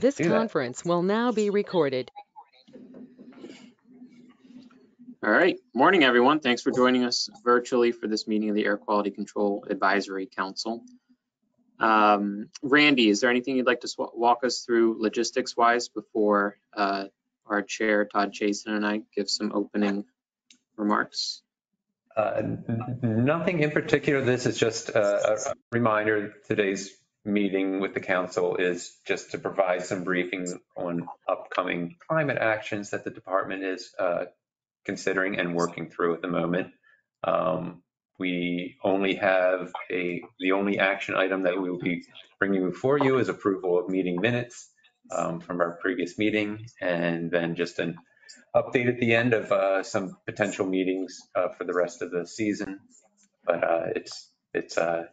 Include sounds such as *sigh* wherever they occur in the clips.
This do that. conference will now be recorded. All right, morning, everyone. Thanks for joining us virtually for this meeting of the Air Quality Control Advisory Council. Um, Randy, is there anything you'd like to swa- walk us through logistics-wise before uh, our chair, Todd Chasen, and I give some opening remarks? Uh, n- n- Nothing in particular. This is just a a reminder, today's meeting with the council is just to provide some briefing on upcoming climate actions that the department is uh, considering and working through at the moment. Um, We only have a, the only action item that we will be bringing before you is approval of meeting minutes um, from our previous meeting, and then just an update at the end of uh, some potential meetings uh, for the rest of the season. But uh, it's, it's uh,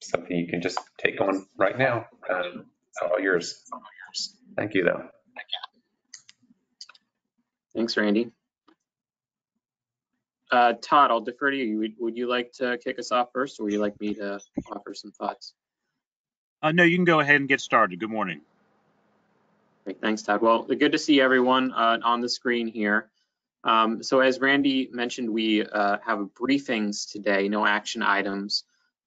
something you can just take on right now. Um, All yours. Thank you, though. Thanks, Randy. Uh, Todd, I'll defer to you. Would- Would you like to kick us off first, or would you like me to offer some thoughts? Uh, no, you can go ahead and get started. Good morning. Great, thanks, Todd. Well, good to see everyone uh, on the screen here. Um, So as Randy mentioned, we uh, have briefings today, no action items.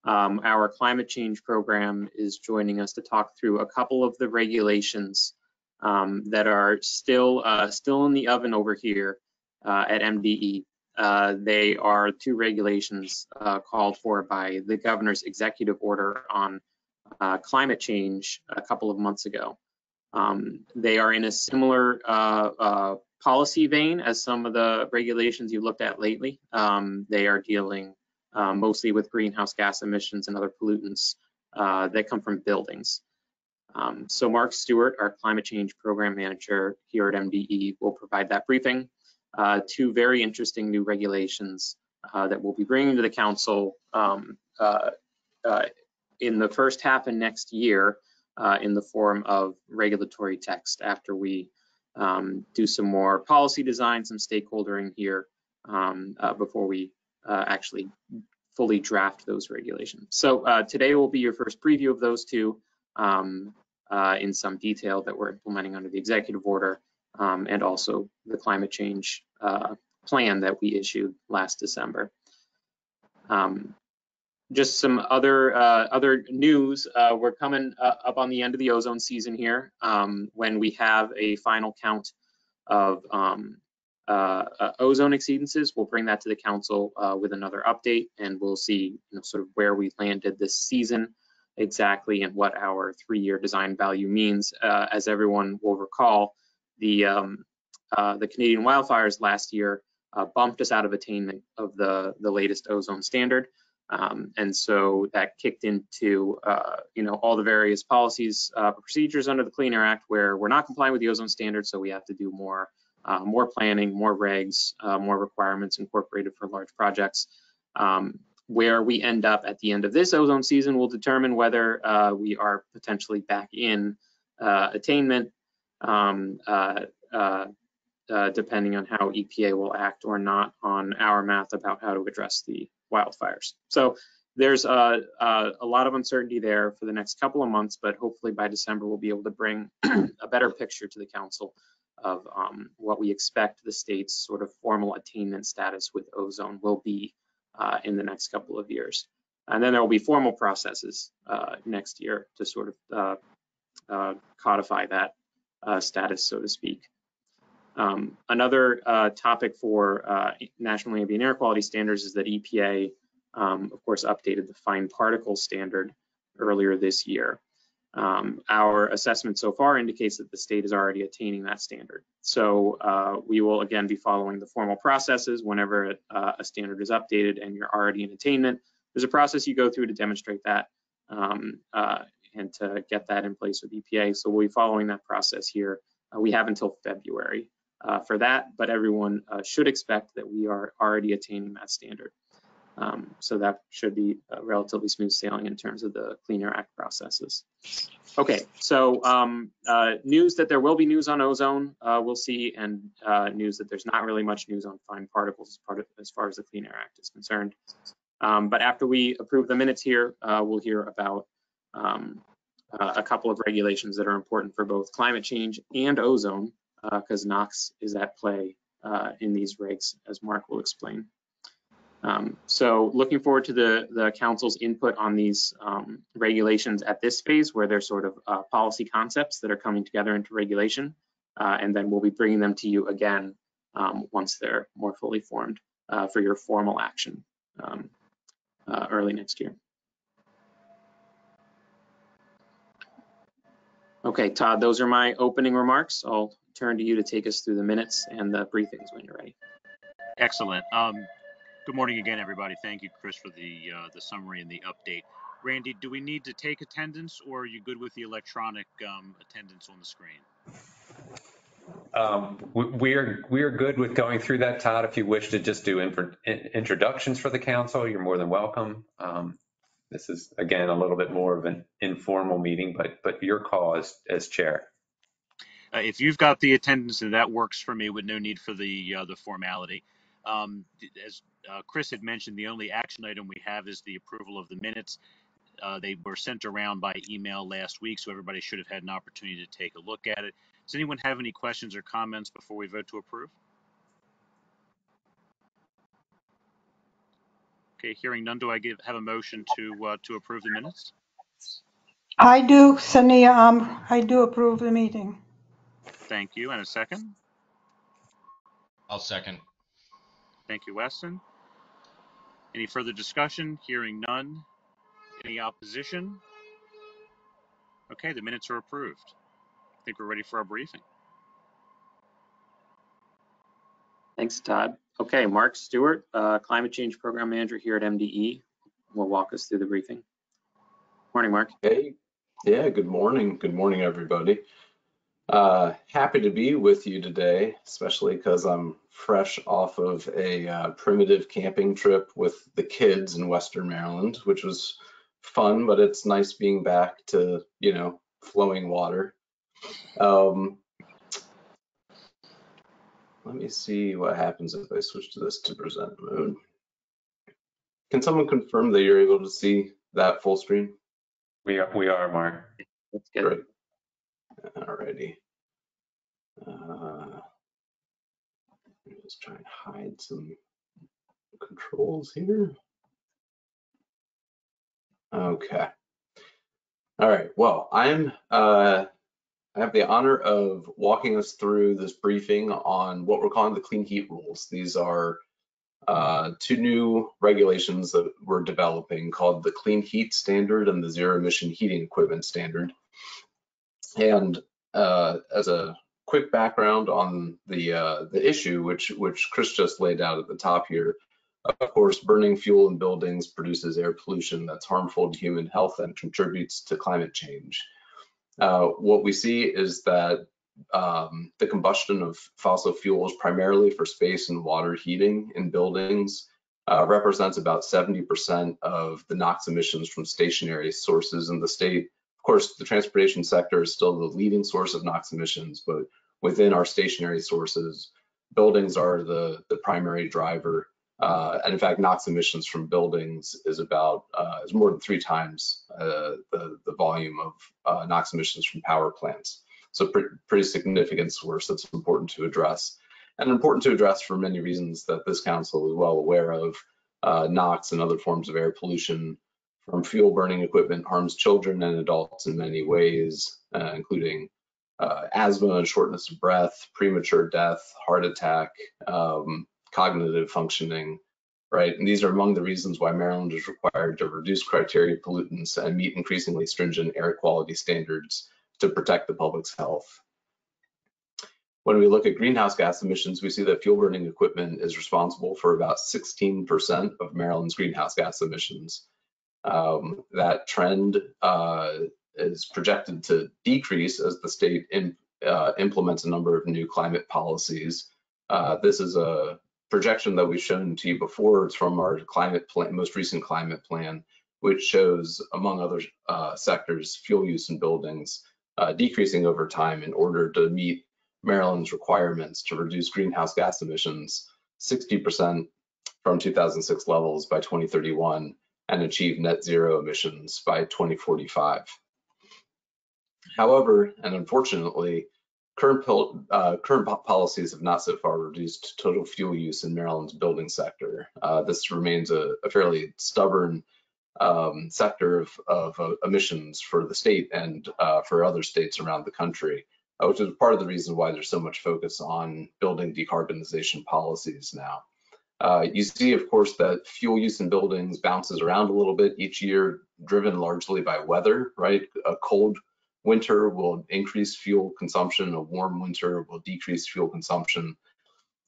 Um, Our climate change program is joining us to talk through a couple of the regulations um, that are still, uh, still in the oven over here uh, at MDE. Uh, They are two regulations uh, called for by the governor's executive order on uh, climate change a couple of months ago. Um, they are in a similar uh, policy vein as some of the regulations you looked at lately. Um, they are dealing uh, mostly with greenhouse gas emissions and other pollutants uh, that come from buildings. Um, so Mark Stewart, our climate change program manager here at MDE, will provide that briefing. Uh, two very interesting new regulations uh, that we'll be bringing to the council um, uh, uh, in the first half of next year in the form of regulatory text after we um, do some more policy design, some stakeholdering here um, uh, before we uh, actually fully draft those regulations. So uh, today will be your first preview of those two um, uh, in some detail that we're implementing under the executive order um, and also the climate change uh, plan that we issued last December. Um, just some other uh, other news. Uh, we're coming up on the end of the ozone season here. Um, when we have a final count of um, ozone exceedances, we'll bring that to the council uh, with another update, and we'll see you know, sort of where we landed this season exactly and what our three-year design value means. Uh, as everyone will recall, the um, uh, the Canadian wildfires last year uh, bumped us out of attainment of the the latest ozone standard. Um, and so that kicked into, uh, you know, all the various policies, uh, procedures under the Clean Air Act where we're not complying with the ozone standard, so we have to do more, uh, more planning, more regs, uh, more requirements incorporated for large projects. Um, where we end up at the end of this ozone season will determine whether uh, we are potentially back in uh, attainment, um, uh, uh, depending on how EPA will act or not on our math about how to address the wildfires. So there's uh, uh, a lot of uncertainty there for the next couple of months, but hopefully by December we'll be able to bring *clears throat* a better picture to the council of um, what we expect the state's sort of formal attainment status with ozone will be uh, in the next couple of years. And then there will be formal processes uh, next year to sort of uh, uh, codify that uh, status, so to speak. Um, another uh, topic for National Ambient Air Quality Standards is that EPA, um, of course, updated the fine particle standard earlier this year. Um, our assessment so far indicates that the state is already attaining that standard. So uh, we will again be following the formal processes whenever uh, a standard is updated and you're already in attainment. There's a process you go through to demonstrate that um, uh, and to get that in place with EPA. So we'll be following that process here. Uh, we have until February uh, for that, but everyone uh, should expect that we are already attaining that standard. Um, so that should be uh, relatively smooth sailing in terms of the Clean Air Act processes. Okay, so um, uh, news that there will be news on ozone, uh, we'll see, and uh, news that there's not really much news on fine particles as, part of, as far as the Clean Air Act is concerned. Um, but after we approve the minutes here, uh, we'll hear about um, uh, a couple of regulations that are important for both climate change and ozone, because NOx is at play in these regs, as Mark will explain. Um, so looking forward to the, the council's input on these um, regulations at this phase where they're sort of uh, policy concepts that are coming together into regulation. Uh, and then we'll be bringing them to you again um, once they're more fully formed uh, for your formal action um, uh, early next year. Okay, Todd, those are my opening remarks. I'll turn to you to take us through the minutes and the briefings when you're ready. Excellent. Good morning again, everybody. Thank you, Chris, for the uh, the summary and the update. Randy, do we need to take attendance, or are you good with the electronic um, attendance on the screen? Um, we- We are, we are good with going through that, Todd. If you wish to just do in- introductions for the council, you're more than welcome. Um, This is, again, a little bit more of an informal meeting, but, but your call as, as chair. Uh, if you've got the attendance, and that works for me with no need for the uh, the formality. Um, as uh, Chris had mentioned, the only action item we have is the approval of the minutes. Uh, they were sent around by email last week, so everybody should have had an opportunity to take a look at it. Does anyone have any questions or comments before we vote to approve? Okay, hearing none, do I give, have a motion to, uh, to approve the minutes? I do, Sania, um, I do approve the meeting. Thank you, and a second? I'll second. Thank you, Weston. Any further discussion? Hearing none. Any opposition? Okay, the minutes are approved. I think we're ready for our briefing. Thanks, Todd. Okay, Mark Stewart, uh, Climate Change Program Manager here at MDE, will walk us through the briefing. Morning, Mark. Hey, yeah, good morning. Good morning, everybody. Uh, happy to be with you today, especially because I'm fresh off of a uh, primitive camping trip with the kids in Western Maryland, which was fun, but it's nice being back to, you know, flowing water. Um, let me see what happens if I switch to this to present mode. Can someone confirm that you're able to see that full screen? We are, we are, Mark. That's good. Great. Alrighty. Uh, let's try and hide some controls here. Okay. All right. Well, I'm uh, I have the honor of walking us through this briefing on what we're calling the clean heat rules. These are uh, two new regulations that we're developing called the Clean Heat Standard and the Zero Emission Heating Equipment Standard. And uh, as a quick background on the uh, the issue, which which Chris just laid out at the top here, of course, burning fuel in buildings produces air pollution that's harmful to human health and contributes to climate change. Uh, what we see is that um, the combustion of fossil fuels, primarily for space and water heating in buildings, uh, represents about 70% of the NOx emissions from stationary sources in the state. Of course, the transportation sector is still the leading source of NOx emissions, but within our stationary sources, buildings are the, the primary driver. Uh, and in fact, NOx emissions from buildings is about uh, is more than three times uh, the the volume of uh, NOx emissions from power plants. So pre pretty significant source that's important to address, and important to address for many reasons that this council is well aware of. Uh, NOx and other forms of air pollution from fuel burning equipment harms children and adults in many ways, uh, including asthma and shortness of breath, premature death, heart attack. Um, cognitive functioning, right? And these are among the reasons why Maryland is required to reduce criteria pollutants and meet increasingly stringent air quality standards to protect the public's health. When we look at greenhouse gas emissions, we see that fuel burning equipment is responsible for about 16% of Maryland's greenhouse gas emissions. Um, that trend uh, is projected to decrease as the state in, uh, implements a number of new climate policies. Uh, this is a projection that we've shown to you before. It's from our climate plan, most recent climate plan, which shows, among other uh, sectors, fuel use in buildings uh, decreasing over time in order to meet Maryland's requirements to reduce greenhouse gas emissions 60% from 2006 levels by 2031 and achieve net zero emissions by 2045. However, and unfortunately, current, uh, current policies have not so far reduced total fuel use in Maryland's building sector. Uh, this remains a, a fairly stubborn um, sector of, of uh, emissions for the state and uh, for other states around the country, uh, which is part of the reason why there's so much focus on building decarbonization policies now. Uh, you see, of course, that fuel use in buildings bounces around a little bit each year, driven largely by weather, right? A cold winter will increase fuel consumption, a warm winter will decrease fuel consumption.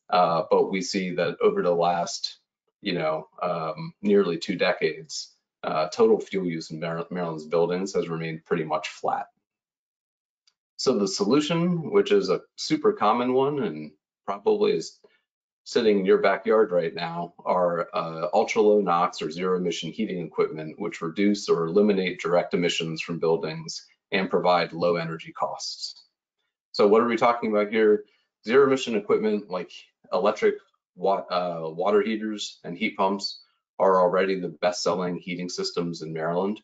Uh, but we see that over the last, you know, um, nearly two decades, uh, total fuel use in Maryland's buildings has remained pretty much flat. So the solution, which is a super common one and probably is sitting in your backyard right now, are uh, ultra low NOx or zero emission heating equipment, which reduce or eliminate direct emissions from buildings and provide low energy costs. So what are we talking about here? Zero emission equipment like electric wa uh, water heaters and heat pumps are already the best selling heating systems in Maryland.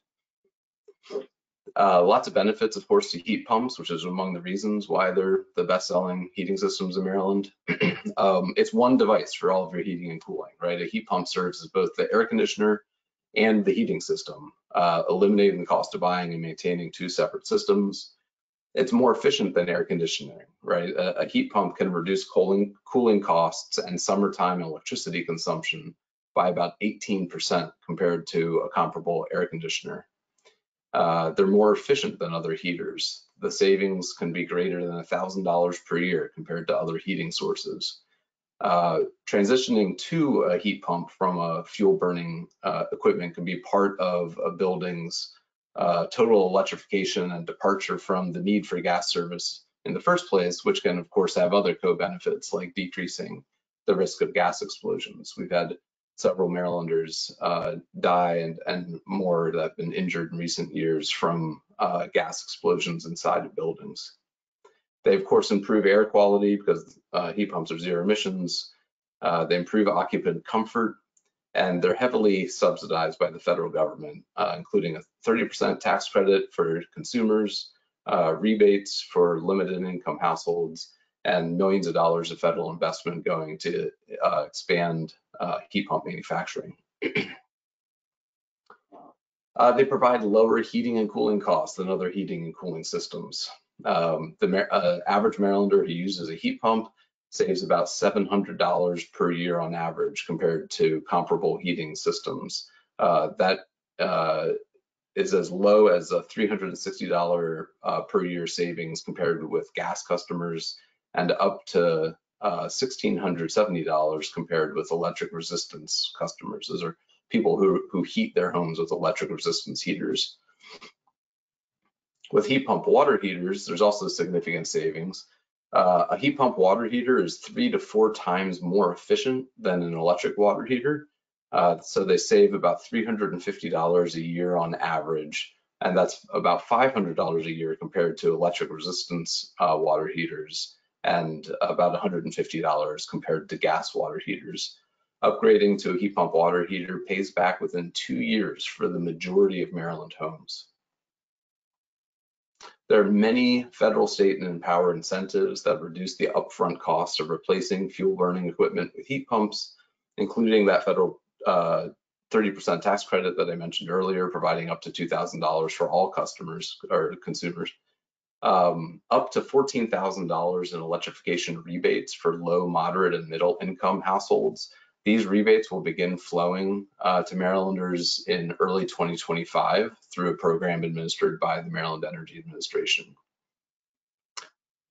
Uh, lots of benefits, of course, to heat pumps, which is among the reasons why they're the best selling heating systems in Maryland. *clears throat* um, it's one device for all of your heating and cooling, right? A heat pump serves as both the air conditioner and the heating system, uh, eliminating the cost of buying and maintaining two separate systems. It's more efficient than air conditioning, right? A, a heat pump can reduce cooling, cooling costs and summertime electricity consumption by about 18% compared to a comparable air conditioner. Uh, they're more efficient than other heaters. The savings can be greater than $1,000 per year compared to other heating sources. Uh, transitioning to a heat pump from a fuel burning uh, equipment can be part of a building's uh, total electrification and departure from the need for gas service in the first place, which can of course have other co-benefits like decreasing the risk of gas explosions. We've had several Marylanders uh, die and, and more that have been injured in recent years from uh, gas explosions inside of buildings. They of course improve air quality because uh, heat pumps are zero emissions. Uh, they improve occupant comfort and they're heavily subsidized by the federal government, uh, including a 30% tax credit for consumers, uh, rebates for limited income households, and millions of dollars of federal investment going to uh, expand uh, heat pump manufacturing. *clears throat* uh, they provide lower heating and cooling costs than other heating and cooling systems. Um, the uh, average Marylander who uses a heat pump saves about $700 per year on average compared to comparable heating systems. Uh, that uh, is as low as a $360 uh, per year savings compared with gas customers and up to uh, $1,670 compared with electric resistance customers. Those are people who, who heat their homes with electric resistance heaters. With heat pump water heaters, there's also significant savings. Uh, a heat pump water heater is three to four times more efficient than an electric water heater. Uh, so they save about $350 a year on average, and that's about $500 a year compared to electric resistance uh, water heaters and about $150 compared to gas water heaters. Upgrading to a heat pump water heater pays back within two years for the majority of Maryland homes. There are many federal, state, and EmPOWER incentives that reduce the upfront cost of replacing fuel burning equipment with heat pumps, including that federal 30% uh, tax credit that I mentioned earlier, providing up to $2,000 for all customers or consumers. Um, up to $14,000 in electrification rebates for low, moderate, and middle income households these rebates will begin flowing uh, to Marylanders in early 2025 through a program administered by the Maryland Energy Administration.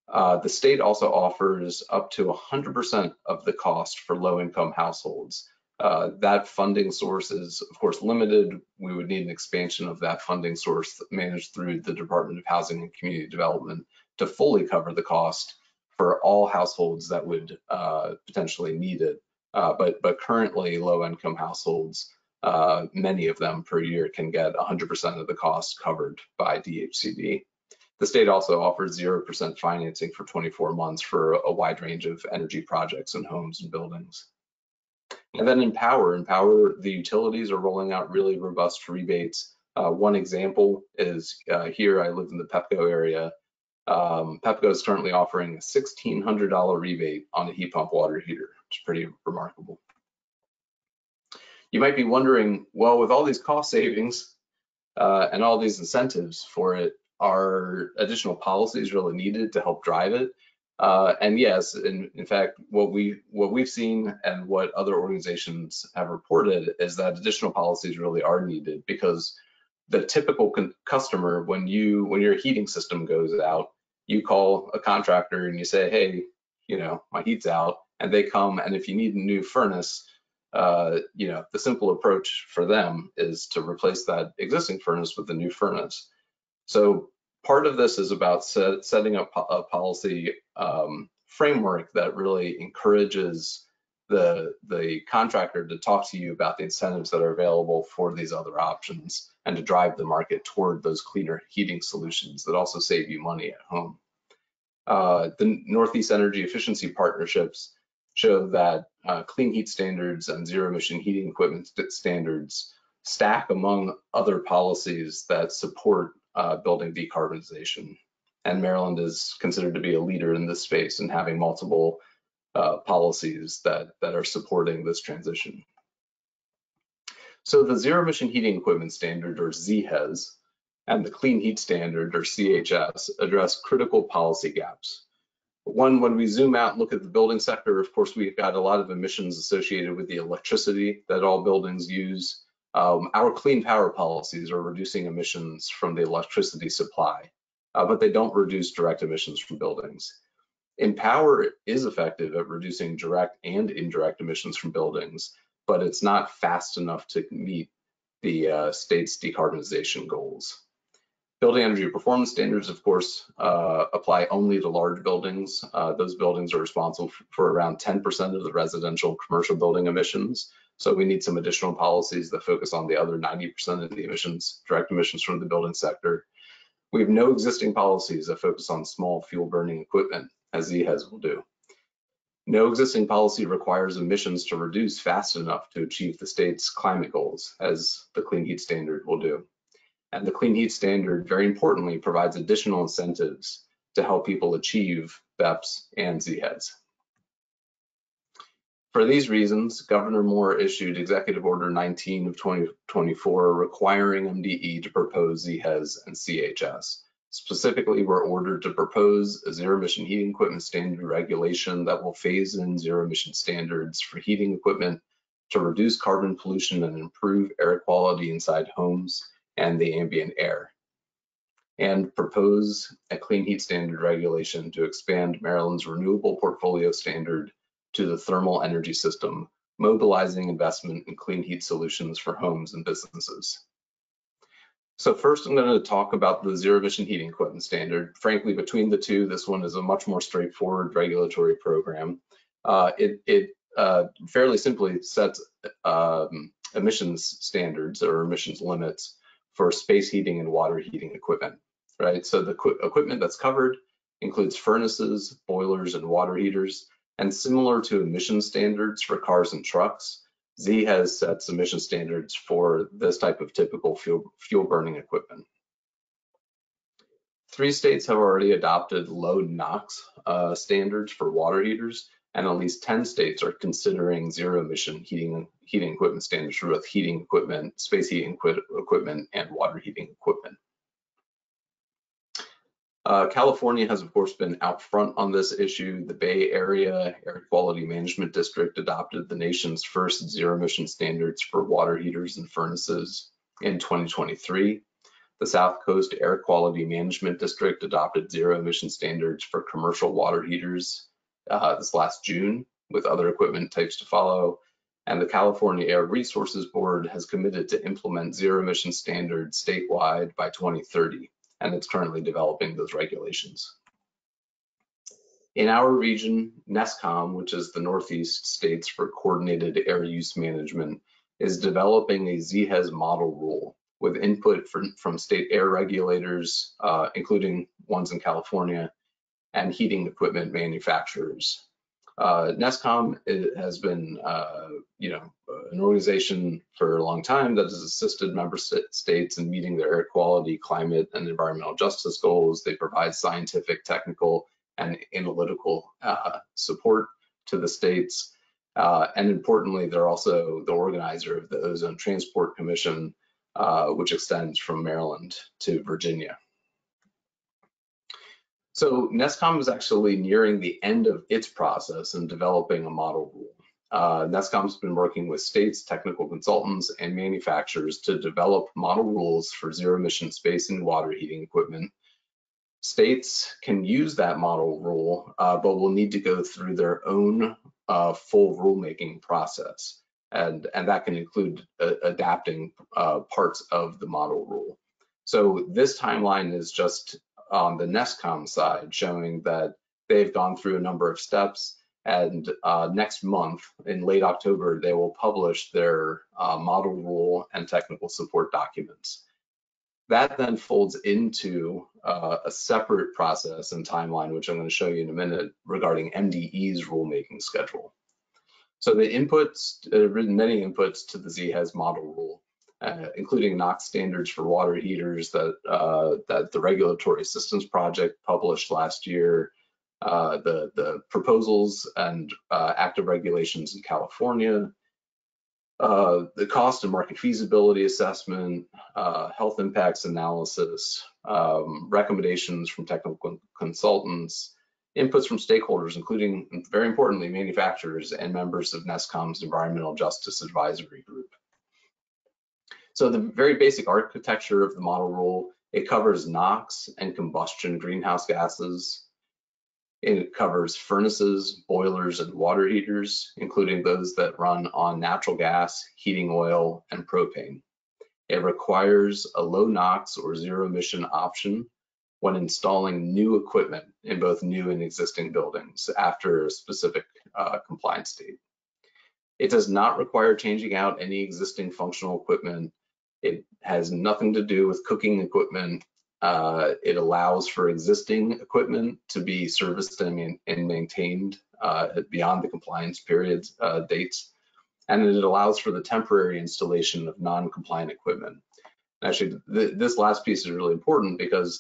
Uh, the state also offers up to 100% of the cost for low-income households. Uh, that funding source is, of course, limited. We would need an expansion of that funding source managed through the Department of Housing and Community Development to fully cover the cost for all households that would uh, potentially need it. Uh, but but currently low income households, uh, many of them per year can get 100% of the cost covered by DHCD. The state also offers 0% financing for 24 months for a wide range of energy projects in homes and buildings. And then EmPOWER, in power, the utilities are rolling out really robust rebates Uh, one example is uh, here, I live in the Pepco area. Um, Pepco is currently offering a $1,600 rebate on a heat pump water heater, which is pretty remarkable. You might be wondering, well, with all these cost savings uh, and all these incentives for it, are additional policies really needed to help drive it? Uh, and yes, in, in fact, what we what we've seen and what other organizations have reported is that additional policies really are needed because the typical customer, when you when your heating system goes out, you call a contractor and you say, hey, you know, my heat's out, and they come and if you need a new furnace, uh, you know, the simple approach for them is to replace that existing furnace with a new furnace. So part of this is about set, setting up a policy um, framework that really encourages the the contractor to talk to you about the incentives that are available for these other options and to drive the market toward those cleaner heating solutions that also save you money at home. Uh, the Northeast Energy Efficiency Partnerships show that uh, clean heat standards and zero emission heating equipment standards stack among other policies that support uh, building decarbonization. And Maryland is considered to be a leader in this space and having multiple uh, policies that, that are supporting this transition. So the Zero Emission Heating Equipment Standard, or ZHES, and the Clean Heat Standard, or CHS, address critical policy gaps. One, when we zoom out and look at the building sector, of course, we've got a lot of emissions associated with the electricity that all buildings use. Um, our clean power policies are reducing emissions from the electricity supply, uh, but they don't reduce direct emissions from buildings. EmPOWER is effective at reducing direct and indirect emissions from buildings, but it's not fast enough to meet the uh, state's decarbonization goals. Building energy performance standards, of course, uh, apply only to large buildings. Uh, those buildings are responsible for around 10% of the residential commercial building emissions. So we need some additional policies that focus on the other 90% of the emissions, direct emissions from the building sector. We have no existing policies that focus on small fuel burning equipment, as ZHES will do. No existing policy requires emissions to reduce fast enough to achieve the state's climate goals, as the Clean Heat Standard will do. And the Clean Heat Standard, very importantly, provides additional incentives to help people achieve BEPS and ZHES. For these reasons, Governor Moore issued Executive Order 19 of 2024 requiring MDE to propose ZHES and CHS. Specifically, we're ordered to propose a zero emission heating equipment standard regulation that will phase in zero emission standards for heating equipment to reduce carbon pollution and improve air quality inside homes and the ambient air. And propose a clean heat standard regulation to expand Maryland's renewable portfolio standard to the thermal energy system, mobilizing investment in clean heat solutions for homes and businesses. So first, I'm going to talk about the zero emission heating equipment standard. Frankly, between the two, this one is a much more straightforward regulatory program. Uh, it, it uh, fairly simply sets um, emissions standards or emissions limits for space heating and water heating equipment, right? So the equipment that's covered includes furnaces, boilers, and water heaters. And similar to emission standards for cars and trucks, ZHES sets emission standards for this type of typical fuel, fuel burning equipment. Three states have already adopted low NOx uh, standards for water heaters, and at least 10 states are considering zero emission heating, heating equipment standards for both heating equipment, space heating equipment, and water heating equipment. Uh, California has, of course, been out front on this issue. The Bay Area Air Quality Management District adopted the nation's first zero emission standards for water heaters and furnaces in 2023. The South Coast Air Quality Management District adopted zero emission standards for commercial water heaters uh, this last June, with other equipment types to follow. And the California Air Resources Board has committed to implement zero emission standards statewide by 2030 and it's currently developing those regulations. In our region, NESCAUM, which is the Northeast States for Coordinated Air Use Management, is developing a ZHES model rule with input from, from state air regulators, uh, including ones in California, and heating equipment manufacturers. Uh, NESCAUM has been, uh, you know, an organization for a long time that has assisted member states in meeting their air quality, climate, and environmental justice goals. They provide scientific, technical, and analytical uh, support to the states. Uh, and importantly, they're also the organizer of the Ozone Transport Commission, uh, which extends from Maryland to Virginia. So NESCAUM is actually nearing the end of its process in developing a model rule. Uh, NESCAUM's been working with states, technical consultants, and manufacturers to develop model rules for zero emission space and water heating equipment. States can use that model rule, uh, but will need to go through their own uh, full rulemaking process. And, and that can include uh, adapting uh, parts of the model rule. So this timeline is just on the NESCAUM side, showing that they've gone through a number of steps. And uh, next month, in late October, they will publish their uh, model rule and technical support documents. That then folds into uh, a separate process and timeline, which I'm going to show you in a minute, regarding MDE's rulemaking schedule. So the inputs, uh, many inputs to the ZHES model rule uh, including NOx standards for water heaters that uh, that the Regulatory Assistance Project published last year, uh, the the proposals and uh, active regulations in California, uh, the cost and market feasibility assessment, uh, health impacts analysis, um, recommendations from technical consultants, inputs from stakeholders, including very importantly manufacturers and members of NESCAUM's Environmental Justice Advisory Group. So the very basic architecture of the model rule, it covers NOx and combustion greenhouse gases. It covers furnaces, boilers, and water heaters, including those that run on natural gas, heating oil, and propane. It requires a low NOx or zero emission option when installing new equipment in both new and existing buildings after a specific uh, compliance date. It does not require changing out any existing functional equipment it has nothing to do with cooking equipment. Uh, it allows for existing equipment to be serviced and, and maintained uh, beyond the compliance period uh, dates. And it allows for the temporary installation of non-compliant equipment. Actually, th this last piece is really important because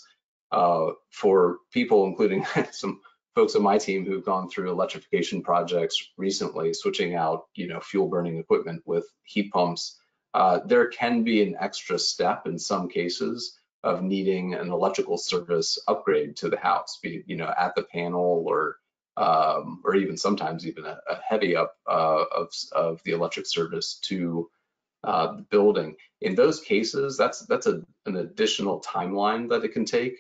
uh, for people, including *laughs* some folks on my team who've gone through electrification projects recently, switching out, you know, fuel burning equipment with heat pumps, uh, there can be an extra step in some cases of needing an electrical service upgrade to the house, be you know at the panel or um, or even sometimes even a, a heavy up uh, of of the electric service to uh, the building. In those cases, that's that's a, an additional timeline that it can take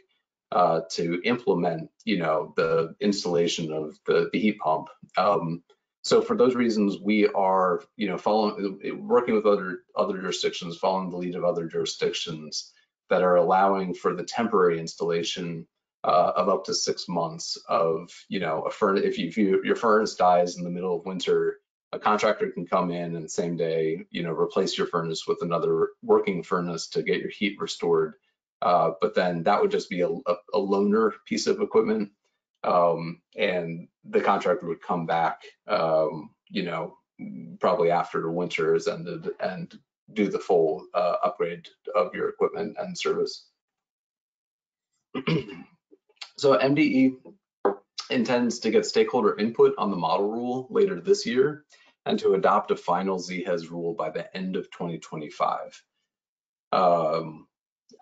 uh, to implement you know the installation of the, the heat pump. Um, so for those reasons, we are, you know, following, working with other other jurisdictions, following the lead of other jurisdictions that are allowing for the temporary installation uh, of up to six months of, you know, a furnace. If, you, if you, your furnace dies in the middle of winter, a contractor can come in and same day, you know, replace your furnace with another working furnace to get your heat restored. Uh, but then that would just be a, a, a loaner piece of equipment um, and the contractor would come back, um, you know, probably after the winter has ended and do the full uh, upgrade of your equipment and service. *clears throat* so MDE intends to get stakeholder input on the model rule later this year and to adopt a final ZHES rule by the end of 2025. Um,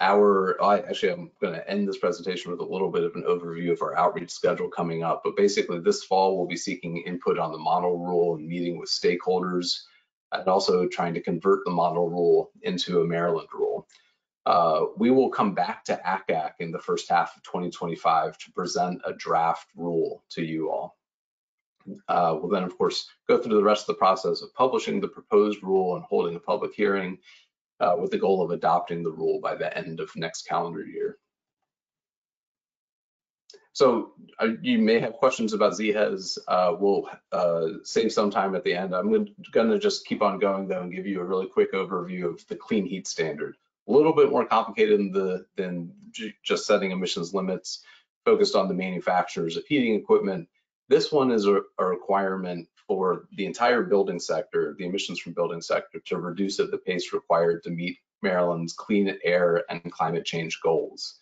our, I actually, I'm going to end this presentation with a little bit of an overview of our outreach schedule coming up. But basically, this fall, we'll be seeking input on the model rule and meeting with stakeholders, and also trying to convert the model rule into a Maryland rule. Uh, we will come back to ACAC in the first half of 2025 to present a draft rule to you all. Uh, we'll then, of course, go through the rest of the process of publishing the proposed rule and holding a public hearing uh, with the goal of adopting the rule by the end of next calendar year. So uh, you may have questions about ZHES. Uh, we'll uh, save some time at the end. I'm going to just keep on going though and give you a really quick overview of the clean heat standard. A little bit more complicated than, the, than just setting emissions limits, focused on the manufacturers of heating equipment. This one is a, a requirement for the entire building sector, the emissions from building sector, to reduce at the pace required to meet Maryland's clean air and climate change goals.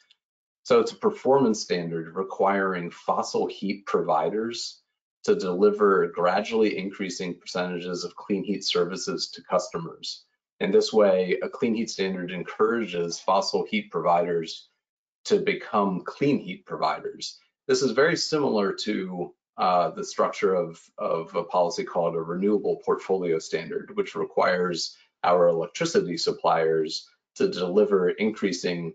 So it's a performance standard requiring fossil heat providers to deliver gradually increasing percentages of clean heat services to customers. In this way, a clean heat standard encourages fossil heat providers to become clean heat providers. This is very similar to uh, the structure of, of a policy called a renewable portfolio standard, which requires our electricity suppliers to deliver increasing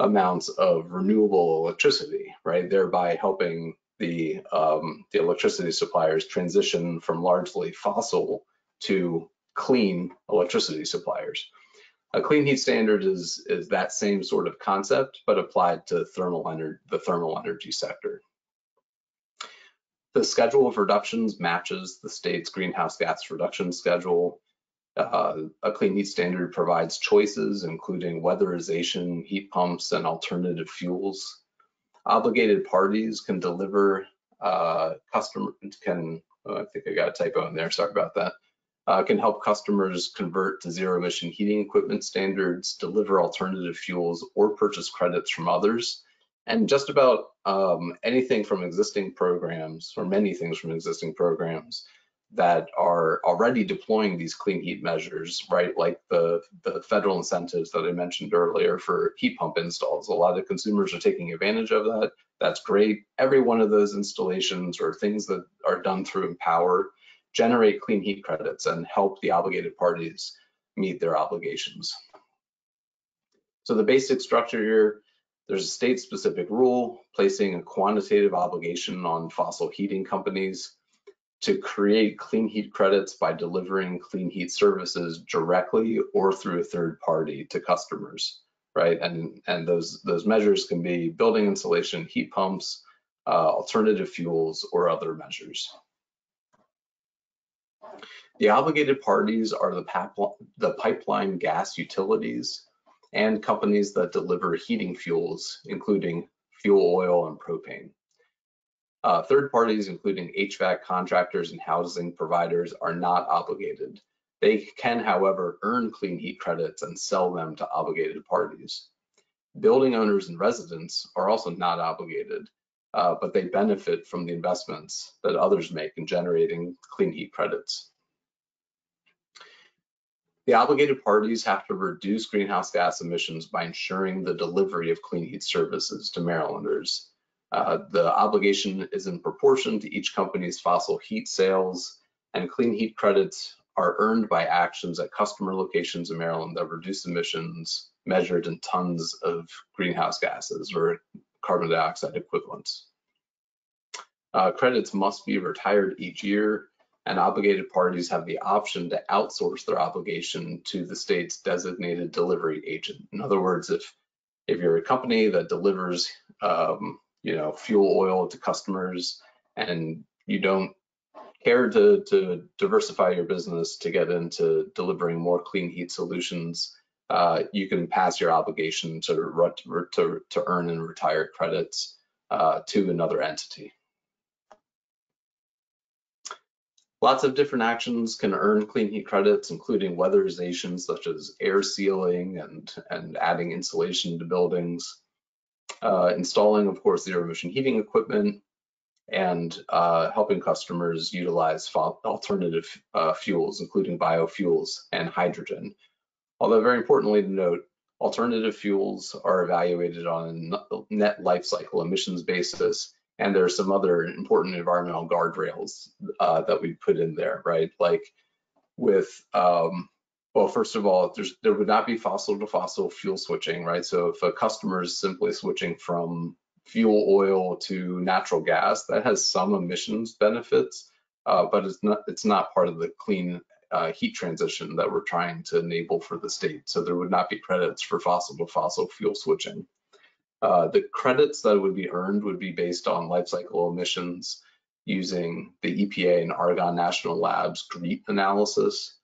amounts of renewable electricity, right? Thereby helping the, um, the electricity suppliers transition from largely fossil to clean electricity suppliers. A clean heat standard is, is that same sort of concept, but applied to thermal the thermal energy sector. The schedule of reductions matches the state's greenhouse gas reduction schedule. Uh, a clean heat standard provides choices, including weatherization, heat pumps, and alternative fuels. Obligated parties can deliver uh, customer can. Oh, I think I got a typo in there. Sorry about that. Uh, can help customers convert to zero emission heating equipment standards, deliver alternative fuels, or purchase credits from others and just about um, anything from existing programs or many things from existing programs that are already deploying these clean heat measures, right? Like the, the federal incentives that I mentioned earlier for heat pump installs. A lot of consumers are taking advantage of that. That's great. Every one of those installations or things that are done through EmPOWER generate clean heat credits and help the obligated parties meet their obligations. So the basic structure here there's a state specific rule placing a quantitative obligation on fossil heating companies to create clean heat credits by delivering clean heat services directly or through a third party to customers, right? And, and those, those measures can be building insulation, heat pumps, uh, alternative fuels, or other measures. The obligated parties are the, the pipeline gas utilities and companies that deliver heating fuels, including fuel oil and propane. Uh, third parties, including HVAC contractors and housing providers, are not obligated. They can, however, earn clean heat credits and sell them to obligated parties. Building owners and residents are also not obligated, uh, but they benefit from the investments that others make in generating clean heat credits. The obligated parties have to reduce greenhouse gas emissions by ensuring the delivery of clean heat services to Marylanders. Uh, the obligation is in proportion to each company's fossil heat sales, and clean heat credits are earned by actions at customer locations in Maryland that reduce emissions measured in tons of greenhouse gases or carbon dioxide equivalents. Uh, credits must be retired each year and obligated parties have the option to outsource their obligation to the state's designated delivery agent. In other words, if if you're a company that delivers um, you know fuel oil to customers and you don't care to, to diversify your business to get into delivering more clean heat solutions, uh, you can pass your obligation to, to, to earn and retire credits uh, to another entity. Lots of different actions can earn clean heat credits, including weatherization such as air sealing and, and adding insulation to buildings, uh, installing, of course, zero emission heating equipment, and uh, helping customers utilize alternative uh, fuels, including biofuels and hydrogen. Although very importantly to note, alternative fuels are evaluated on a net life cycle emissions basis and there are some other important environmental guardrails uh, that we put in there, right? Like with, um, well, first of all, there's there would not be fossil to fossil fuel switching, right? So if a customer is simply switching from fuel oil to natural gas, that has some emissions benefits, uh, but it's not it's not part of the clean uh, heat transition that we're trying to enable for the state. So there would not be credits for fossil to fossil fuel switching. Uh, the credits that would be earned would be based on life cycle emissions using the EPA and Argonne National Labs GREET analysis.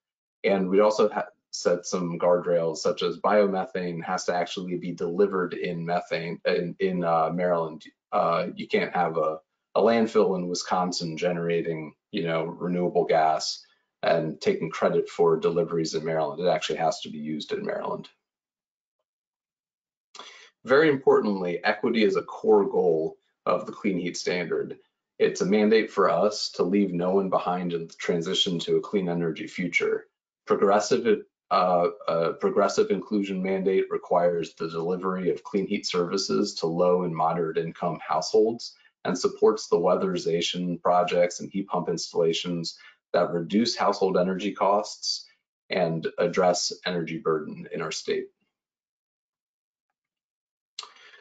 And we'd also set some guardrails such as biomethane has to actually be delivered in methane in, in uh, Maryland. Uh, you can't have a, a landfill in Wisconsin generating, you know, renewable gas and taking credit for deliveries in Maryland. It actually has to be used in Maryland. Very importantly, equity is a core goal of the Clean Heat Standard. It's a mandate for us to leave no one behind in the transition to a clean energy future. Progressive, uh, uh, progressive inclusion mandate requires the delivery of clean heat services to low and moderate income households and supports the weatherization projects and heat pump installations that reduce household energy costs and address energy burden in our state.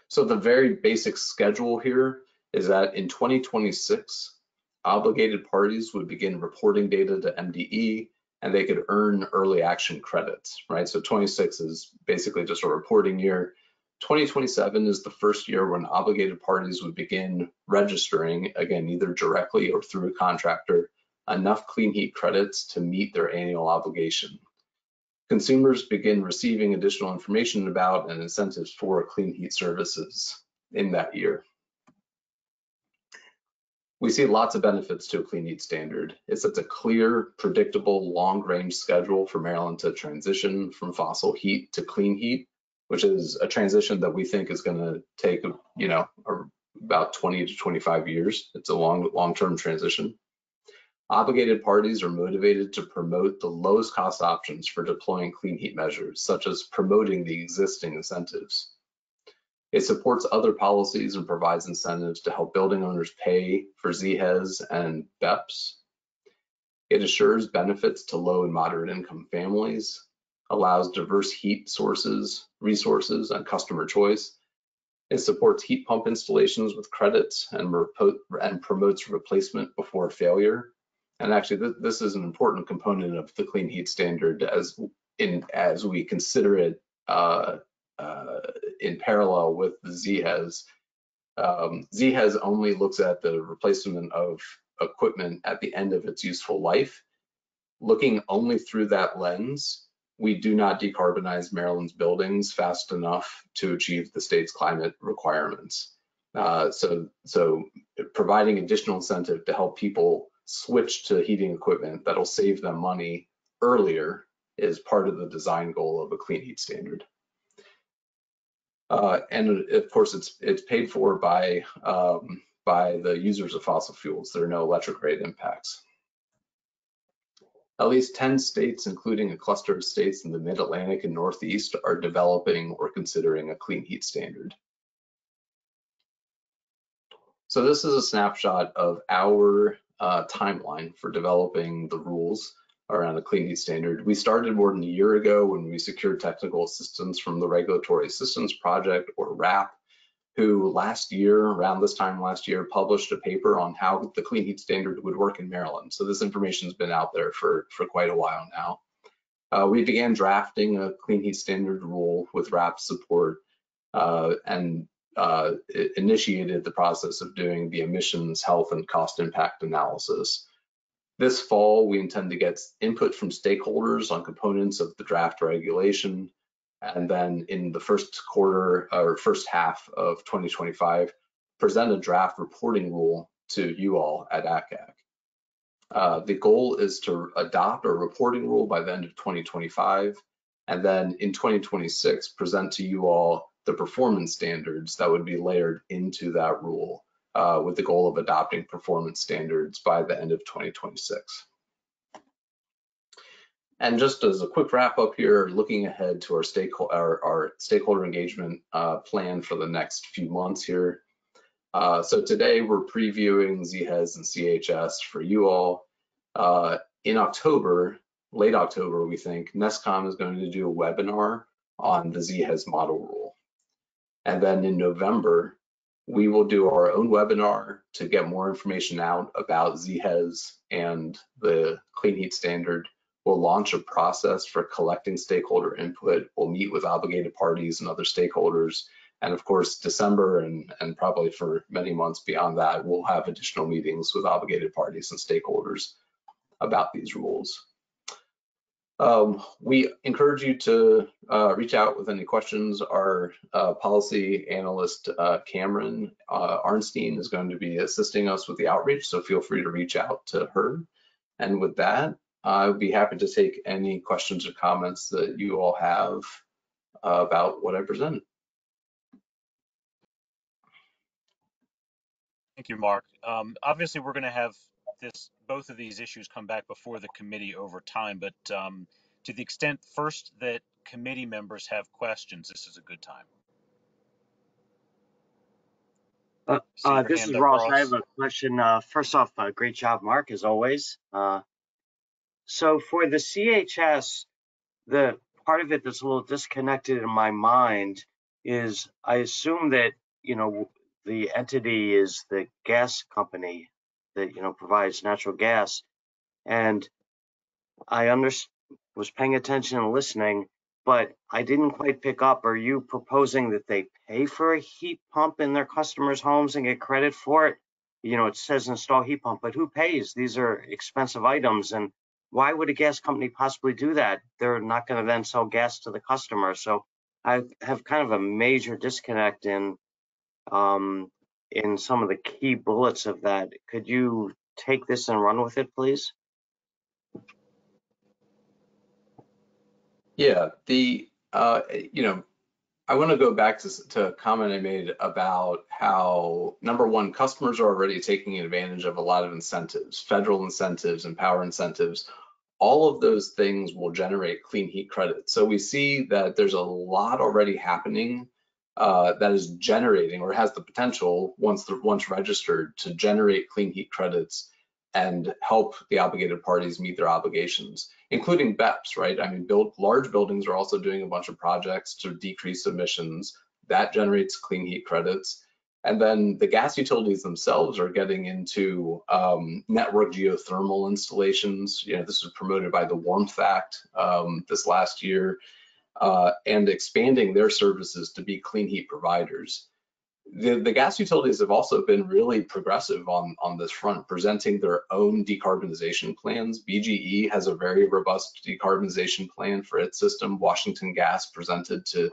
So the very basic schedule here is that in 2026, obligated parties would begin reporting data to MDE and they could earn early action credits, right? So 26 is basically just a reporting year. 2027 is the first year when obligated parties would begin registering, again, either directly or through a contractor, enough clean heat credits to meet their annual obligation consumers begin receiving additional information about and incentives for clean heat services in that year. We see lots of benefits to a clean heat standard. It sets a clear, predictable, long-range schedule for Maryland to transition from fossil heat to clean heat, which is a transition that we think is going to take, you know, about 20 to 25 years. It's a long, long-term transition. Obligated parties are motivated to promote the lowest cost options for deploying clean heat measures, such as promoting the existing incentives. It supports other policies and provides incentives to help building owners pay for ZHES and BEPS. It assures benefits to low and moderate income families, allows diverse heat sources, resources, and customer choice. It supports heat pump installations with credits and, and promotes replacement before failure and actually, th this is an important component of the clean heat standard as in as we consider it uh, uh, in parallel with the ZHES. Um, ZHES only looks at the replacement of equipment at the end of its useful life. Looking only through that lens, we do not decarbonize Maryland's buildings fast enough to achieve the state's climate requirements. Uh, so, so providing additional incentive to help people switch to heating equipment that'll save them money earlier is part of the design goal of a clean heat standard. Uh, and of course, it's it's paid for by um, by the users of fossil fuels. There are no electric rate impacts. At least 10 states, including a cluster of states in the mid-Atlantic and Northeast, are developing or considering a clean heat standard. So this is a snapshot of our uh, timeline for developing the rules around the clean heat standard. We started more than a year ago when we secured technical assistance from the Regulatory Assistance Project or RAP, who last year, around this time last year, published a paper on how the clean heat standard would work in Maryland. So this information has been out there for, for quite a while now. Uh, we began drafting a clean heat standard rule with RAP support uh, and uh, initiated the process of doing the emissions, health, and cost impact analysis. This fall, we intend to get input from stakeholders on components of the draft regulation, and then in the first quarter or first half of 2025, present a draft reporting rule to you all at AQCAC. Uh, the goal is to adopt a reporting rule by the end of 2025, and then in 2026, present to you all the performance standards that would be layered into that rule uh, with the goal of adopting performance standards by the end of 2026. And just as a quick wrap up here, looking ahead to our stakeholder, our, our stakeholder engagement uh, plan for the next few months here. Uh, so today we're previewing ZHES and CHS for you all. Uh, in October, late October, we think, NESCAUM is going to do a webinar on the ZHES model rule. And then in November, we will do our own webinar to get more information out about ZHES and the Clean Heat Standard. We'll launch a process for collecting stakeholder input. We'll meet with obligated parties and other stakeholders. And of course, December and, and probably for many months beyond that, we'll have additional meetings with obligated parties and stakeholders about these rules. Um, we encourage you to uh, reach out with any questions. Our uh, policy analyst, uh, Cameron uh, Arnstein, is going to be assisting us with the outreach, so feel free to reach out to her. And with that, I would be happy to take any questions or comments that you all have about what I presented. Thank you, Mark. Um, obviously, we're going to have this, both of these issues come back before the committee over time, but um, to the extent first that committee members have questions, this is a good time. Uh, uh, this is up, Ross. I have a question. Uh, first off, uh, great job, Mark, as always. Uh, so for the CHS, the part of it that's a little disconnected in my mind is I assume that, you know, the entity is the gas company that, you know, provides natural gas. And I under, was paying attention and listening, but I didn't quite pick up. Are you proposing that they pay for a heat pump in their customers' homes and get credit for it? You know, it says install heat pump, but who pays? These are expensive items. And why would a gas company possibly do that? They're not going to then sell gas to the customer. So I have kind of a major disconnect in um, in some of the key bullets of that. Could you take this and run with it, please? Yeah, the, uh, you know, I want to go back to, to a comment I made about how, number one, customers are already taking advantage of a lot of incentives, federal incentives EmPOWER incentives. All of those things will generate clean heat credits. So we see that there's a lot already happening uh, that is generating or has the potential, once the, once registered, to generate clean heat credits and help the obligated parties meet their obligations, including BEPS, right? I mean, build, large buildings are also doing a bunch of projects to decrease emissions. That generates clean heat credits. And then the gas utilities themselves are getting into um, network geothermal installations. You know, this was promoted by the Warmth Act um, this last year, uh, and expanding their services to be clean heat providers the, the gas utilities have also been really progressive on, on this front, presenting their own decarbonization plans. BGE has a very robust decarbonization plan for its system. Washington Gas presented to,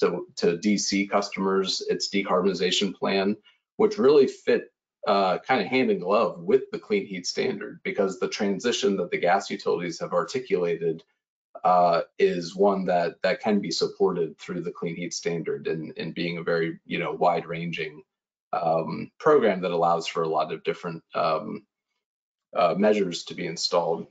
to, to DC customers its decarbonization plan, which really fit uh, kind of hand in glove with the clean heat standard because the transition that the gas utilities have articulated uh, is one that that can be supported through the clean heat standard and, and being a very you know wide ranging um, program that allows for a lot of different um, uh, measures to be installed.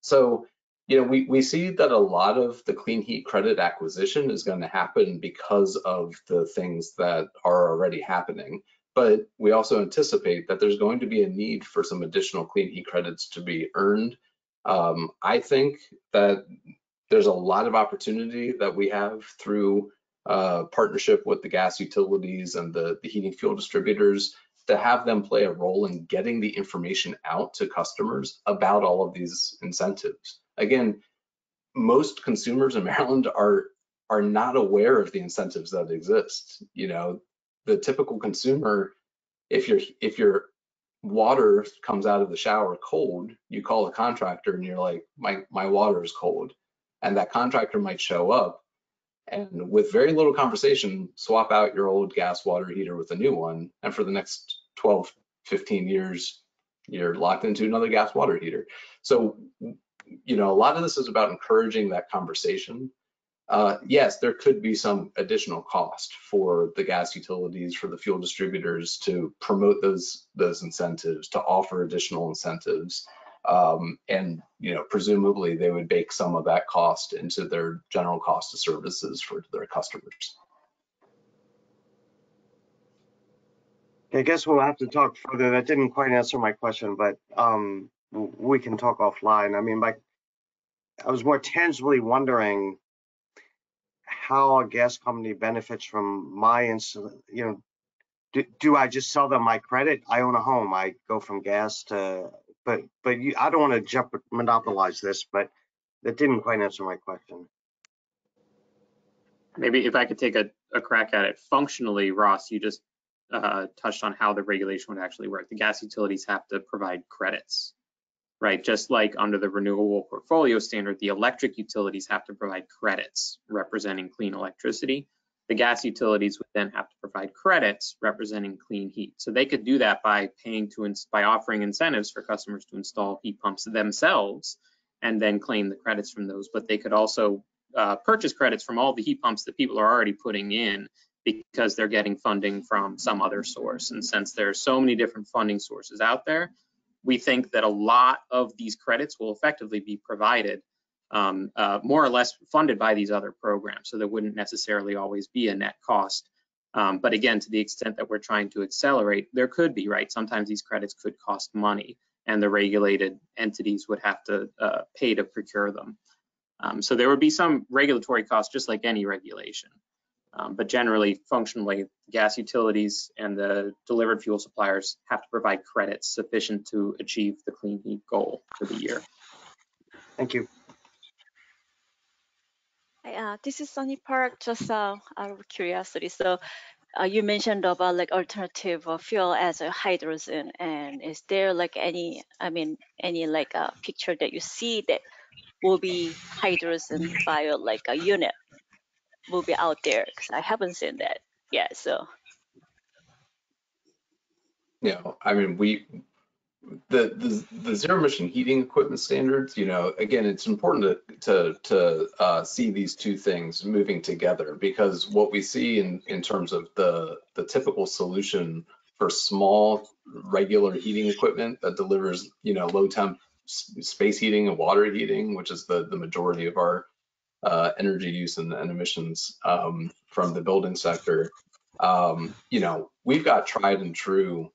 So you know we, we see that a lot of the clean heat credit acquisition is going to happen because of the things that are already happening. But we also anticipate that there's going to be a need for some additional clean heat credits to be earned um, I think that there's a lot of opportunity that we have through uh, partnership with the gas utilities and the, the heating fuel distributors to have them play a role in getting the information out to customers about all of these incentives. Again, most consumers in *laughs* Maryland are are not aware of the incentives that exist. You know, the typical consumer, if you're if you're water comes out of the shower cold, you call a contractor and you're like, my, my water is cold. And that contractor might show up and with very little conversation, swap out your old gas water heater with a new one. And for the next 12, 15 years, you're locked into another gas water heater. So, you know, a lot of this is about encouraging that conversation uh, yes, there could be some additional cost for the gas utilities, for the fuel distributors to promote those those incentives, to offer additional incentives, um, and you know presumably they would bake some of that cost into their general cost of services for their customers. I guess we'll have to talk further. That didn't quite answer my question, but um, we can talk offline. I mean, my, I was more tangibly wondering how a gas company benefits from my, you know, do, do I just sell them my credit? I own a home. I go from gas to, but but you, I don't want to jump monopolize this, but that didn't quite answer my question. Maybe if I could take a, a crack at it functionally, Ross, you just uh, touched on how the regulation would actually work. The gas utilities have to provide credits right? Just like under the renewable portfolio standard, the electric utilities have to provide credits representing clean electricity. The gas utilities would then have to provide credits representing clean heat. So they could do that by paying to, by offering incentives for customers to install heat pumps themselves and then claim the credits from those. But they could also uh, purchase credits from all the heat pumps that people are already putting in because they're getting funding from some other source. And since there are so many different funding sources out there, we think that a lot of these credits will effectively be provided um, uh, more or less funded by these other programs. So there wouldn't necessarily always be a net cost. Um, but again, to the extent that we're trying to accelerate, there could be, right? Sometimes these credits could cost money and the regulated entities would have to uh, pay to procure them. Um, so there would be some regulatory costs, just like any regulation. Um, but generally, functionally, gas utilities and the delivered fuel suppliers have to provide credits sufficient to achieve the clean heat goal for the year. Thank you. Hi, uh, this is Sunny Park. Just uh, out of curiosity, so uh, you mentioned about like alternative uh, fuel as a hydrogen, and is there like any, I mean, any like a picture that you see that will be hydrogen bio like a unit will be out there? Because I haven't seen that yet. So know, I mean, we, the, the, the zero emission heating equipment standards, you know, again, it's important to, to, to uh, see these two things moving together because what we see in, in terms of the, the typical solution for small, regular heating equipment that delivers, you know, low temp space heating and water heating, which is the, the majority of our uh, energy use and, and emissions um, from the building sector. Um, you know, we've got tried and true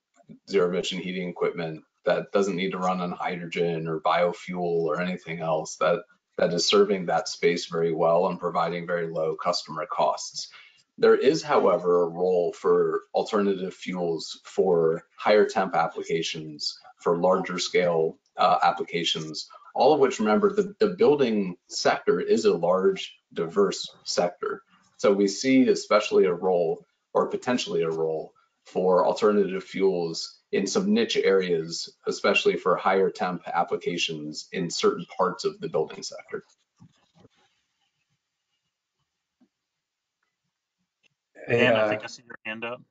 zero emission heating equipment that doesn't need to run on hydrogen or biofuel or anything else that that is serving that space very well and providing very low customer costs. There is, however, a role for alternative fuels for higher temp applications, for larger scale uh, applications, all of which remember the, the building sector is a large, diverse sector. So we see especially a role or potentially a role for alternative fuels in some niche areas, especially for higher temp applications in certain parts of the building sector. Dan, I think I see your hand up.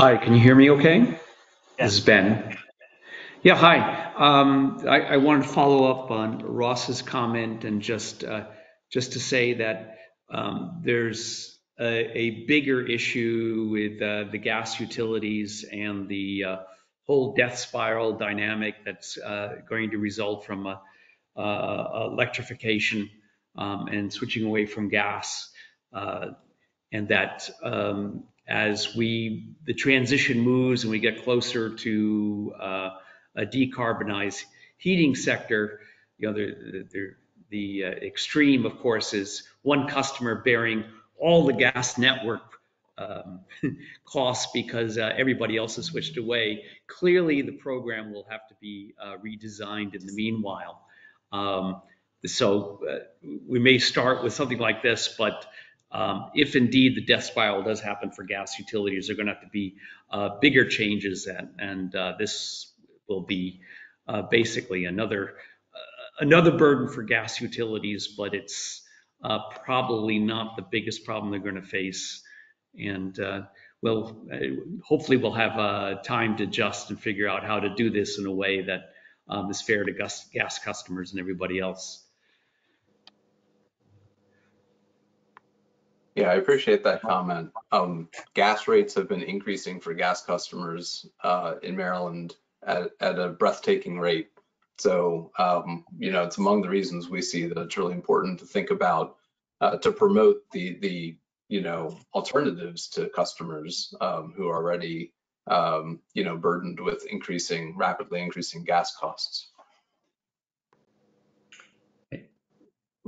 Hi, can you hear me okay? This is Ben. Yeah, hi. Um, I, I wanted to follow up on Ross's comment and just, uh, just to say that um, there's a, a bigger issue with uh, the gas utilities and the uh, whole death spiral dynamic that's uh, going to result from uh, uh, electrification um, and switching away from gas. Uh, and that um, as we the transition moves and we get closer to uh, a decarbonized heating sector, you know, the the, the uh, extreme, of course, is one customer bearing all the gas network um, *laughs* costs because uh, everybody else has switched away. Clearly, the program will have to be uh, redesigned in the meanwhile. Um, so uh, we may start with something like this, but um, if indeed the death spiral does happen for gas utilities, there are going to have to be uh, bigger changes, and, and uh, this will be uh, basically another uh, another burden for gas utilities, but it's uh, probably not the biggest problem they're going to face. And uh, we'll hopefully we'll have time to adjust and figure out how to do this in a way that um, is fair to gas, gas customers and everybody else. Yeah, I appreciate that comment. Um, gas rates have been increasing for gas customers uh, in Maryland at, at a breathtaking rate. So, um, you know, it's among the reasons we see that it's really important to think about uh, to promote the the you know alternatives to customers um, who are already um, you know burdened with increasing rapidly increasing gas costs.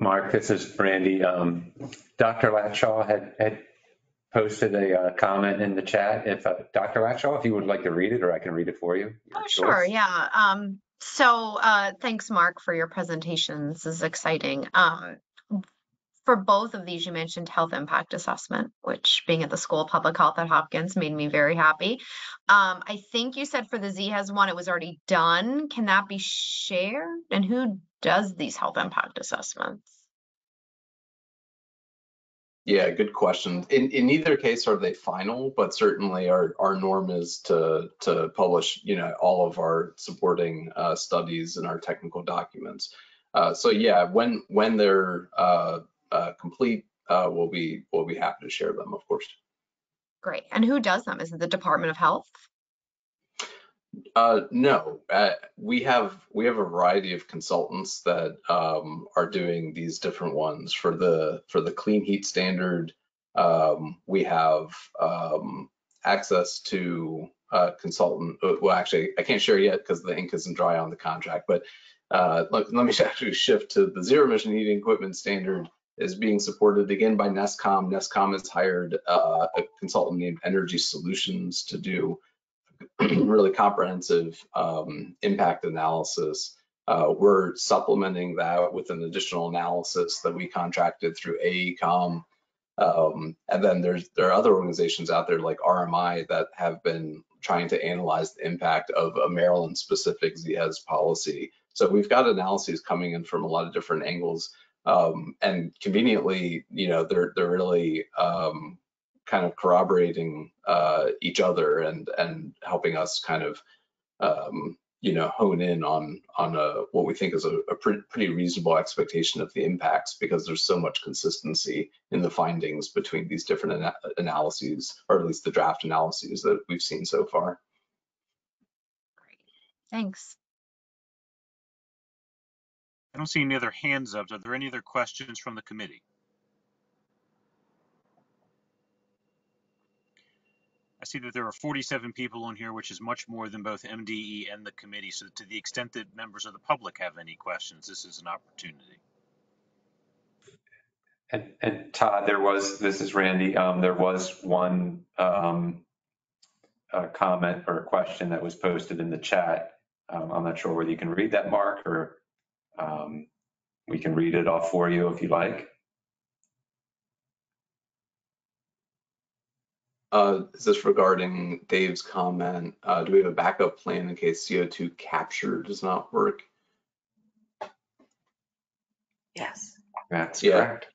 Mark, this is Randy. Um, Dr. Latshaw had, had posted a uh, comment in the chat. If uh, Dr. Latshaw, if you would like to read it, or I can read it for you. Oh, sure, yeah. Um, so, uh, thanks, Mark, for your presentation. This is exciting. Um, for both of these, you mentioned health impact assessment, which being at the School of Public Health at Hopkins made me very happy. Um, I think you said for the ZHES one, it was already done. Can that be shared? And who does these health impact assessments? Yeah, good question. In in either case, are they final? But certainly, our our norm is to to publish, you know, all of our supporting uh, studies and our technical documents. Uh, so yeah, when when they're uh, uh complete, uh, we'll be we'll be happy to share them, of course. Great. And who does them? Is it the Department of Health? Uh, no, uh, we have we have a variety of consultants that um, are doing these different ones for the for the clean heat standard. Um, we have um, access to a consultant. Uh, well, actually, I can't share yet because the ink isn't dry on the contract. But uh, let, let me *laughs* actually shift to the zero emission heating equipment standard is being supported again by NESCAUM. NESCAUM has hired uh, a consultant named Energy Solutions to do *clears throat* really comprehensive um, impact analysis. Uh, we're supplementing that with an additional analysis that we contracted through AECOM. Um, and then there's there are other organizations out there like RMI that have been trying to analyze the impact of a Maryland specific ZHES policy. So we've got analyses coming in from a lot of different angles. Um, and conveniently, you know, they're they're really um, kind of corroborating uh, each other and and helping us kind of um, you know hone in on on a, what we think is a, a pretty, pretty reasonable expectation of the impacts because there's so much consistency in the findings between these different ana analyses or at least the draft analyses that we've seen so far. Great, thanks. I don't see any other hands up. Are there any other questions from the committee? I see that there are 47 people on here, which is much more than both MDE and the committee. So to the extent that members of the public have any questions, this is an opportunity. And, and Todd, there was, this is Randy, um, there was one um, comment or question that was posted in the chat. Um, I'm not sure whether you can read that, Mark, or um, we can read it off for you if you like. Uh, is this regarding Dave's comment? Uh, do we have a backup plan in case CO2 capture does not work? Yes. That's Yeah. correct.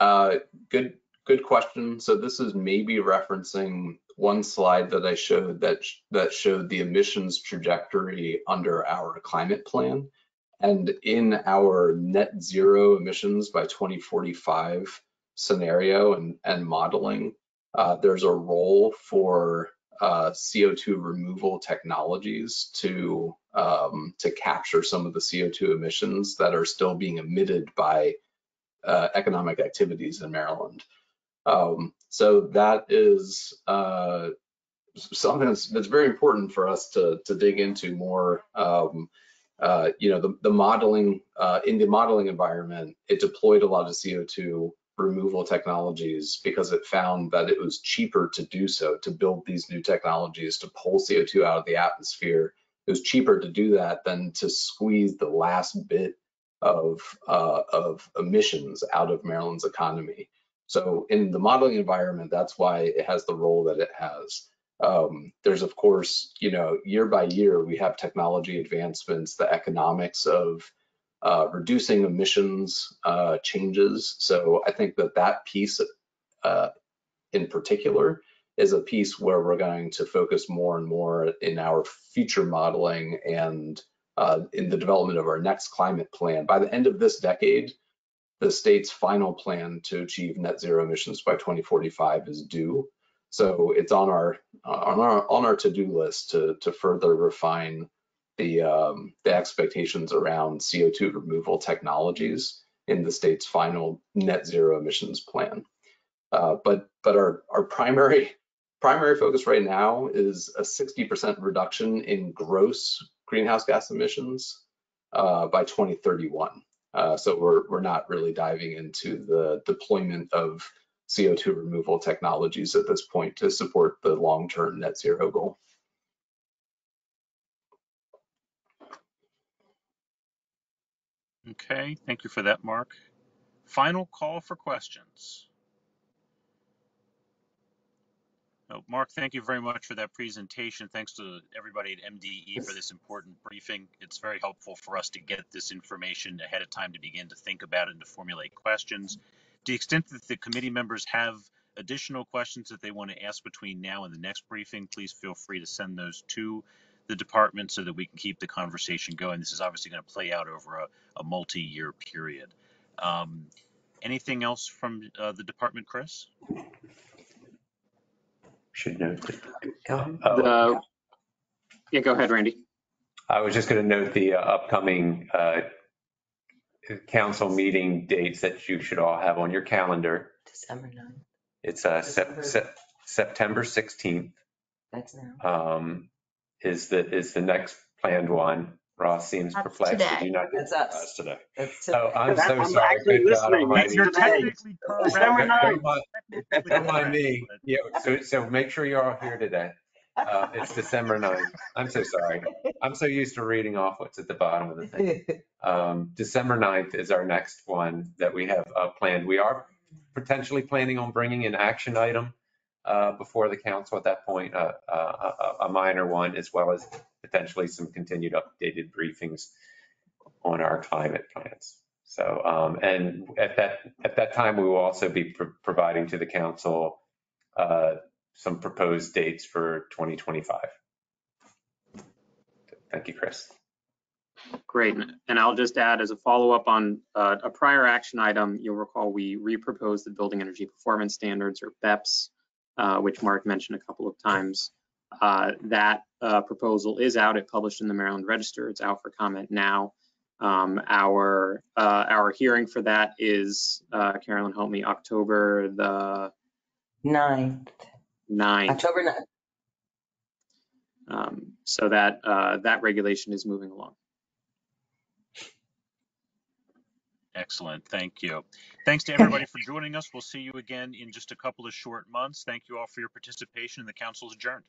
Uh, good, good question. So this is maybe referencing one slide that I showed that sh- that showed the emissions trajectory under our climate plan, and in our net zero emissions by 2045 scenario and and modeling, uh, there's a role for uh, CO2 removal technologies to um, to capture some of the CO2 emissions that are still being emitted by uh, economic activities in Maryland. Um, so that is uh, something that's, that's, very important for us to, to dig into more. Um, uh, you know, the, the modeling uh, in the modeling environment, it deployed a lot of CO2 removal technologies because it found that it was cheaper to do so, to build these new technologies, to pull CO2 out of the atmosphere. It was cheaper to do that than to squeeze the last bit of, uh, of emissions out of Maryland's economy. So in the modeling environment, that's why it has the role that it has. Um, there's of course, you know, year by year, we have technology advancements, the economics of uh, reducing emissions uh, changes. So I think that that piece uh, in particular is a piece where we're going to focus more and more in our future modeling and uh, in the development of our next climate plan. By the end of this decade, the state's final plan to achieve net zero emissions by 2045 is due. So it's on our on our on our to-do list to to further refine the um, the expectations around CO2 removal technologies in the state's final net zero emissions plan. Uh, but but our our primary primary focus right now is a 60% reduction in gross greenhouse gas emissions uh, by 2031. Uh, so we're we're not really diving into the deployment of CO2 removal technologies at this point to support the long-term net zero goal. Okay, thank you for that, Mark. final call for questions. Oh, Mark, thank you very much for that presentation. Thanks to everybody at MDE for this important briefing. It's very helpful for us to get this information ahead of time to begin to think about it and to formulate questions. To the extent that the committee members have additional questions that they want to ask between now and the next briefing, please feel free to send those to the department so that we can keep the conversation going. This is obviously going to play out over a, a multi-year period. Um, anything else from uh, the department, Chris? Should note. that- Go. The, yeah, go ahead, Randy. I was just going to note the uh, upcoming uh, council meeting dates that you should all have on your calendar. December 9th. It's uh, Sep- Sep- September 16th That's now. um, is the, is the next planned one. Ross seems That's perplexed. Did today. you not get That's us. us today? That's Oh, I'm That- so I'm sorry. actually Good God listening. almighty. You're You're today. technically December correct. ninth. Don't mind- don't mind me. Yeah, so, so make sure you're all here today. Uh, It's December 9th. I'm so sorry. I'm so used to reading off what's at the bottom of the thing. Um, December 9th is our next one that we have uh, planned. We are potentially planning on bringing an action item uh, before the council at that point, uh, uh, a minor one, as well as potentially some continued updated briefings on our climate plans. So, um, and at that, at that time, we will also be pro- providing to the council uh, some proposed dates for 2025. Thank you, Chris. Great. And I'll just add as a follow-up on uh, a prior action item, you'll recall we reproposed the Building Energy Performance Standards or BEPS, uh, which Mark mentioned a couple of times. Uh, That uh, proposal is out. It published in the Maryland Register. It's out for comment now. Um, Our, uh, our hearing for that is, uh, Carolyn, help me, October the Ninth, 9th. October 9th. Um, So that, uh, that regulation is moving along. Excellent. Thank you. Thanks to everybody for joining us. We'll see you again in just a couple of short months. Thank you all for your participation and the council is adjourned.